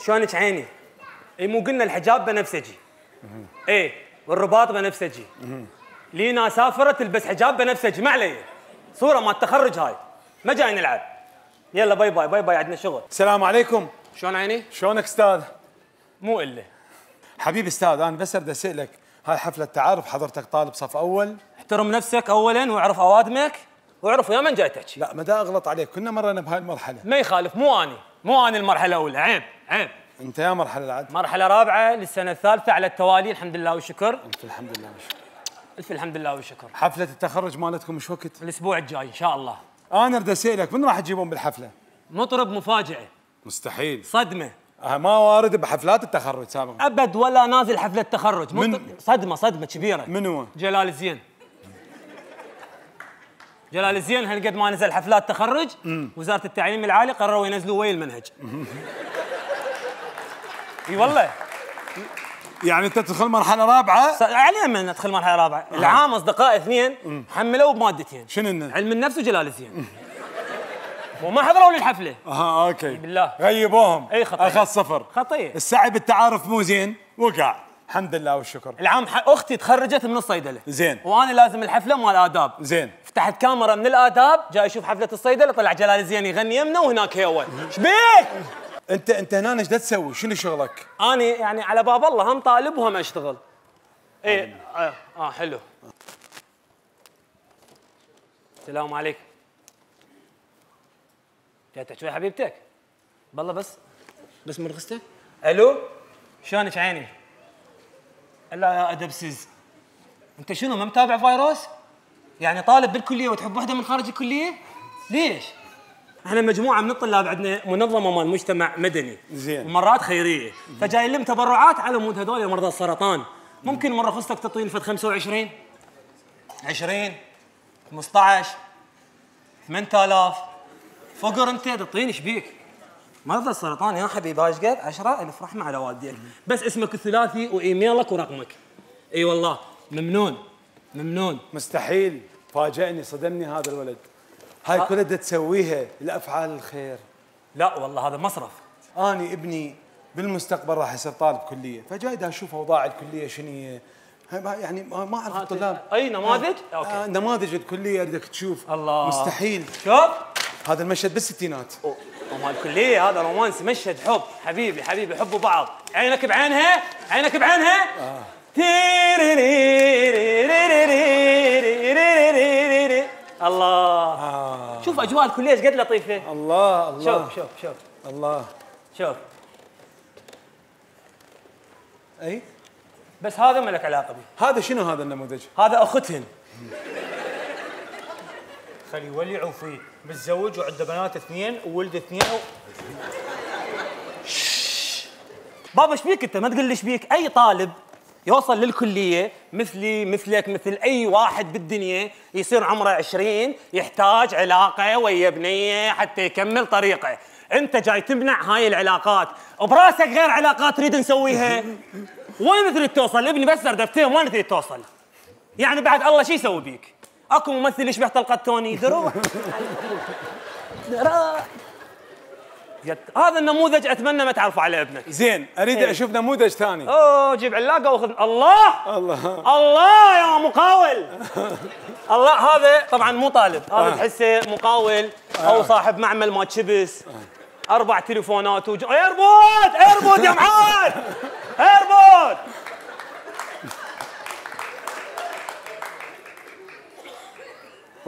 شلونك عيني؟ إي مو قلنا الحجاب بنفسجي. إي والرباط بنفسجي. لينا سافرت تلبس حجاب بنفسجي ما علي. صورة ما التخرج هاي. ما جاي نلعب. يلا bye bye bye bye عندنا شغل. السلام عليكم. شلون عيني؟ شلونك أستاذ؟ مو الا. حبيبي أستاذ أنا بس بدي اسالك هاي حفلة تعارف حضرتك طالب صف أول احترم نفسك اولا واعرف أوادمك واعرف ويا من جاي تحكي لا ما دا أغلط عليك كنا مرينا بهاي المرحلة ما يخالف مو أني مو أني المرحلة الأولى عيب عيب. انت يا مرحلة العد. مرحلة رابعة للسنة الثالثة على التوالي الحمد لله والشكر. الف الحمد لله والشكر. الف الحمد لله والشكر. حفلة التخرج مالتكم إيش وقت؟ الأسبوع الجاي إن شاء الله. أنا اريد اسالك من راح تجيبون بالحفلة؟ مطرب مفاجاه مستحيل. صدمة. أه، ما وارد بحفلات التخرج سابقا. أبد ولا نازل حفلة تخرج من؟ صدمة صدمة كبيرة. من هو؟ جلال الزين. جلال الزين هالقد ما نزل حفلات تخرج. وزارة التعليم العالي قرروا ينزلوا ويا المنهج إي والله. يعني أنت تدخل مرحلة رابعة؟ علي من ندخل مرحلة رابعة. آه. العام أصدقائي اثنين حملوا بمادتين. شنو علم النفس وجلال الزين وما حضروا للحفله أها okay. بالله. غيبوهم. إي خطا أخذ صفر. خطيه السعي بالتعارف مو زين؟ وقع. الحمد لله والشكر. العام أختي تخرجت من الصيدلة. زين. وأنا لازم الحفلة مال آداب. زين. فتحت كاميرا من الآداب جاي أشوف حفلة الصيدلة طلع جلال الزين يغني يمنا وهناك هو إيش بيك؟ انت انت هنا إيش تسوي؟ شنو شغلك؟ أنا يعني على باب الله هم طالب وهم أشتغل. إيه آه, آه حلو. السلام عليك. جاي تحكي ويا حبيبتك؟ بالله بس بس مرخصتك؟ ألو شلونك عيني؟ لا يا ادبسز أنت شنو ما متابع فايروس؟ يعني طالب بالكلية وتحب وحدة من خارج الكلية؟ ليش؟ إحنا مجموعة من الطلاب عندنا منظمة مال مجتمع مدني. زين. ومرات خيرية. فجاي لهم تبرعات على مود هذول مرضى السرطان. ممكن من رخصتك تطوين فد 25 20 15 8000 فقر انت تعطيني إيش بيك؟ مرضى السرطان يا حبيبي إيش قد؟ 10000 رحمة على والديك. بس اسمك الثلاثي وإيميلك ورقمك. إي والله. ممنون. ممنون. مستحيل. فاجئني صدمني هذا الولد. هاي آه. كلها بدها تسويها لأفعال الخير. لا والله هذا مصرف. أني ابني بالمستقبل راح يصير طالب كلية فجاي دا أشوف أوضاع الكلية شنو يعني ما أعرف آه، الطلاب. أي نماذج؟ آه، okay. آه نماذج الكلية اريدك تشوف. الله. مستحيل. شوف. هذا المشهد بالستينات. وما الكلية هذا رومانسي مشهد حب. حبيبي حبيبي حبوا بعض. عينك بعينها؟ عينك بعينها؟ آه. تيريريري شوف أجواء الكلية إيش قد لطيفة. الله الله. شوف شوف شوف. الله. شوف. أي؟ بس هذا ما لك علاقة به هذا شنو هذا النموذج؟ هذا اختهن خلي يولعوا فيه متزوج وعنده بنات اثنين وولد اثنين و... بابا إيش بيك أنت؟ ما تقول لي إيش بيك أي طالب يوصل للكلية مثلي مثلك مثل أي واحد بالدنيا يصير عمره 20 يحتاج علاقة ويا بنيه حتى يكمل طريقه. أنت جاي تمنع هاي العلاقات. براسك غير علاقات تريد نسويها. وين تريد توصل؟ ابني بس دفتين وين تريد توصل؟ يعني بعد الله شو يسوي بيك؟ أكو ممثل يشبه طلقة توني. دروح يت- هذا النموذج أتمنى ما تعرفوا على ابنك. زين أريد إيه. أشوف نموذج ثاني. أوه جيب علاقة واخذ الله! الله. الله يا مقاول! الله هذا طبعا مو طالب. هذا آه. تحسه مقاول أو صاحب معمل ما تشبس أربع تليفونات وج... إيربود! إيربود يا معاد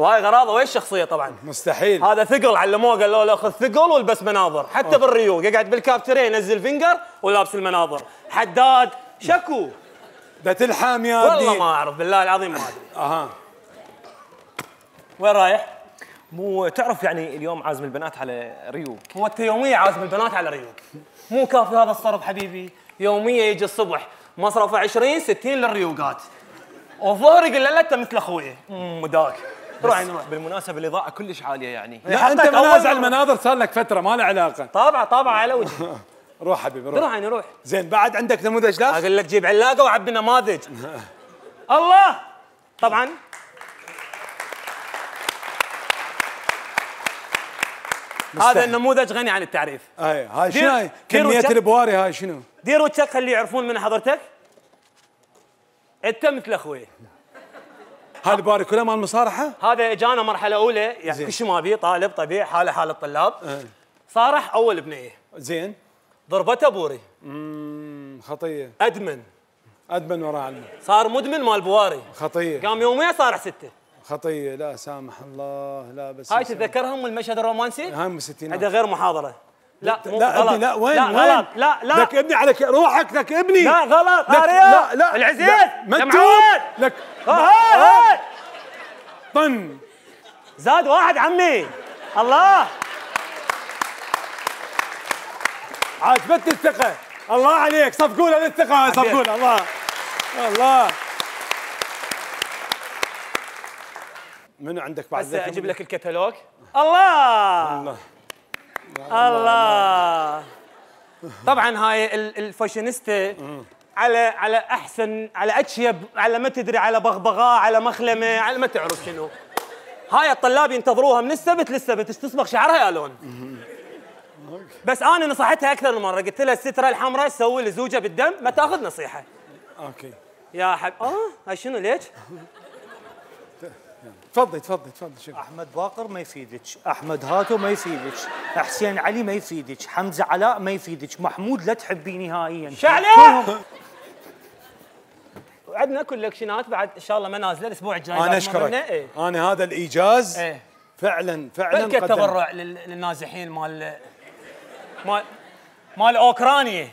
وهاي غراضة وين الشخصية طبعا. مستحيل. هذا ثقل علموه قالوا له خذ ثقل والبس مناظر. حتى بالريوق يقعد بالكابتريه ينزل finger ولابس المناظر. حداد شكو. ده تلحم يا والله ما أعرف بالله العظيم ما أدري. أها. وين رايح؟ مو تعرف يعني اليوم عازم البنات على ريوق. هو انت يوميا عازم البنات على ريوق. مو كافي هذا الصرف حبيبي. يوميا يجي الصبح مصرفه 20 60 للريوقات. والظهر يقول له لا أنت مثل أخوي. امم ذاك روح نروح بالمناسبة الإضاءة كلش عالية يعني. لا أنت منازع. المناظر صار لك فترة ما له علاقة. طابعه طابعه على وجهي روح حبيبي روح. روح. نروح زين بعد عندك نموذج لا؟ أقول لك جيب علاقة وعبي نماذج. الله! طبعا. هذا النموذج غني عن التعريف. أي هاي شنو؟ هاي كمية. البواري هاي شنو؟ دير وجهك خليه يعرفون من حضرتك. انت مثل أخوي. هاي البواري كلها مال مصارحة؟ هذا اجانا مرحلة أولى يعني. كل شيء ما بيه طالب طبيعي حاله حال الطلاب. إيه. صارح أول بنيه زين. ضربته بوري. مم، خطية. أدمن. أدمن وراء علمه. صار مدمن مال بواري. خطية. قام يوميا صارح ستة. خطية. لا سامح الله. لا بس هاي تتذكرهم المشهد الرومانسي؟ هاي من الستينات. هذا غير محاضرة. لا مو لا غلط. ابني لا وين لا وين؟ غلط. لا لا. لك ابني على روحك لك ابني. لا غلط. لك لا لا العزيز معود لك هاي هاي طن. زاد واحد عمي. الله. عجبتني الثقة الله عليك. صفقوا له الثقة صفقوا له الله. الله. منو عندك بعد ذاك؟ أجيب لك الكتالوج. الله. الله. الله. طبعا هاي ال- الفاشينيستا على على احسن على اشيب على ما تدري على بغبغاء على مخلمة على ما تعرف شنو. هاي الطلاب ينتظروها من السبت للسبت إيش تصبغ شعرها يا لون؟ بس أنا نصحتها أكثر من مرة قلت لها السترة الحمراء سوي لي زوجه بالدم ما تأخذ نصيحة. okay. يا حب آه هاي شنو ليش؟ تفضل تفضل تفضل شوف أحمد باقر ما يفيدك أحمد هاتو ما يفيدك حسين علي ما يفيدك حمزة علاء ما يفيدك محمود لا تحبيه نهائيا. شعلة! وعندنا كولكشنات بعد إن شاء الله ما نازلة الأسبوع الجاي أنا أشكرك. إيه. أنا هذا الإيجاز إيه. فعلا فعلا بلكي قدم. التبرع لل- للنازحين مال مال مال أوكرانيا.